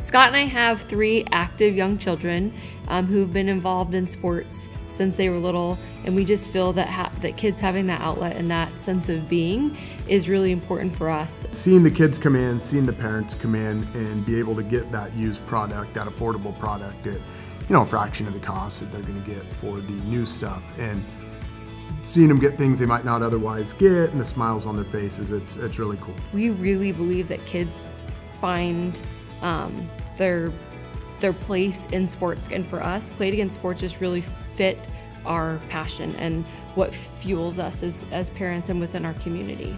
Scott and I have three active young children um, who've been involved in sports since they were little, and we just feel that ha- that kids having that outlet and that sense of being is really important for us. Seeing the kids come in, seeing the parents come in, and be able to get that used product, that affordable product at you know a fraction of the cost that they're going to get for the new stuff, and seeing them get things they might not otherwise get, and the smiles on their faces, it's it's really cool. We really believe that kids find um, their their place in sports. And for us, Play It Again Sports just really fit our passion and what fuels us as, as parents and within our community.